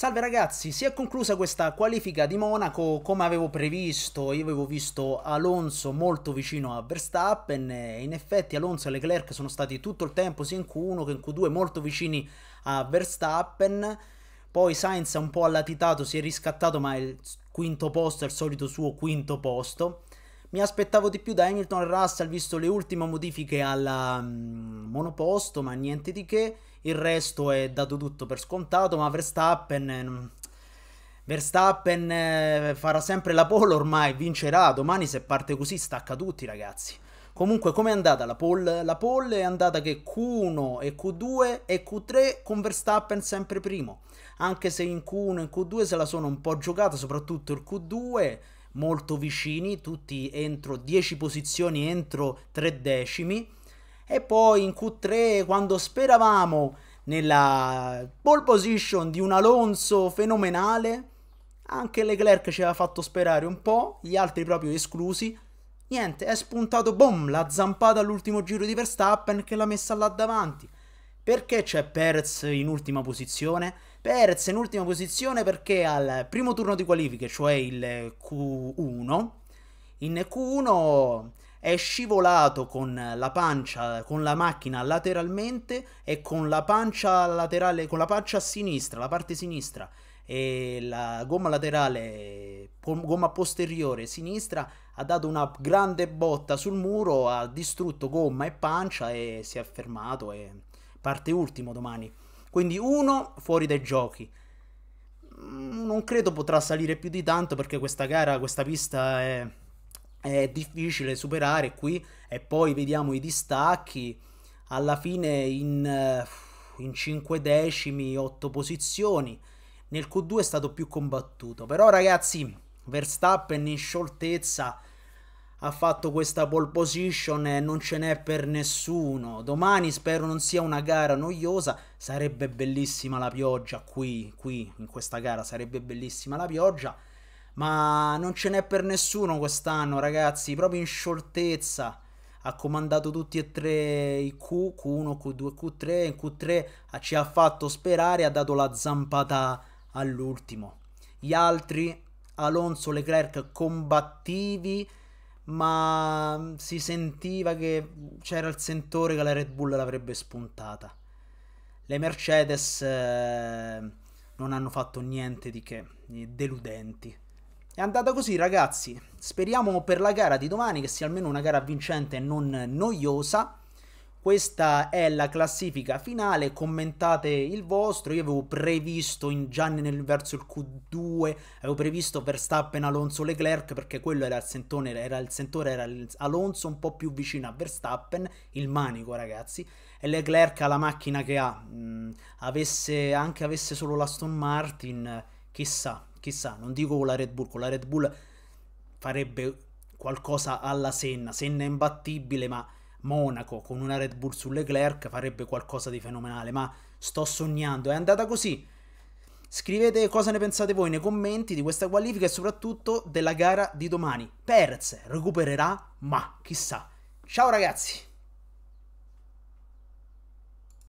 Salve ragazzi, si è conclusa questa qualifica di Monaco come avevo previsto, io avevo visto Alonso molto vicino a Verstappen in effetti Alonso e Leclerc sono stati tutto il tempo sia in Q1 che in Q2 molto vicini a Verstappen, poi Sainz un po' allatitato, si è riscattato ma il quinto posto è il solito suo quinto posto. Mi aspettavo di più da Hamilton e Russell visto le ultime modifiche al um, monoposto ma niente di che il resto è dato tutto per scontato, ma Verstappen... Verstappen eh, farà sempre la pole ormai, vincerà, domani se parte così stacca tutti ragazzi. Comunque come è andata la pole? La pole è andata che Q1 e Q2 e Q3 con Verstappen sempre primo. Anche se in Q1 e Q2 se la sono un po' giocata, soprattutto il Q2, molto vicini, tutti entro 10 posizioni, entro 3 decimi e poi in Q3, quando speravamo nella pole position di un Alonso fenomenale, anche Leclerc ci aveva fatto sperare un po', gli altri proprio esclusi. Niente, è spuntato, boom, la zampata all'ultimo giro di Verstappen che l'ha messa là davanti. Perché c'è Perez in ultima posizione? Perez in ultima posizione perché al primo turno di qualifiche, cioè il Q1, in Q1 è scivolato con la pancia, con la macchina lateralmente e con la pancia laterale, con la pancia a sinistra, la parte sinistra e la gomma laterale, gomma posteriore sinistra ha dato una grande botta sul muro, ha distrutto gomma e pancia e si è fermato e parte ultimo domani. Quindi uno fuori dai giochi. Mm, non credo potrà salire più di tanto perché questa gara, questa pista è è difficile superare qui e poi vediamo i distacchi. Alla fine in, eh, in 5 decimi 8 posizioni. Nel Q2 è stato più combattuto. Però ragazzi Verstappen in scioltezza ha fatto questa pole position e non ce n'è per nessuno. Domani spero non sia una gara noiosa. Sarebbe bellissima la pioggia qui qui in questa gara. Sarebbe bellissima la pioggia ma non ce n'è per nessuno quest'anno, ragazzi. Proprio in scioltezza. Ha comandato tutti e tre i Q, Q1, Q2, Q3. In Q3 ci ha fatto sperare, ha dato la zampata all'ultimo. Gli altri, Alonso, Leclerc, combattivi, ma si sentiva che c'era il sentore che la Red Bull l'avrebbe spuntata. Le Mercedes eh, non hanno fatto niente di che, deludenti. È andata così ragazzi, speriamo per la gara di domani che sia almeno una gara vincente e non noiosa. Questa è la classifica finale, commentate il vostro, io avevo previsto in, già nel, verso il Q2, avevo previsto Verstappen, Alonso, Leclerc perché quello era il sentore, era il sentore, era Alonso un po' più vicino a Verstappen, il manico ragazzi, e Leclerc ha la macchina che ha, mh, mm, avesse, anche avesse solo l'Aston Martin, chissà, chissà, non dico con la Red Bull, con la Red Bull farebbe qualcosa alla Senna, Senna è imbattibile, ma Monaco con una Red Bull su Leclerc farebbe qualcosa di fenomenale, ma sto sognando, è andata così. Scrivete cosa ne pensate voi nei commenti di questa qualifica e soprattutto della gara di domani. Perez recupererà, ma chissà. Ciao ragazzi!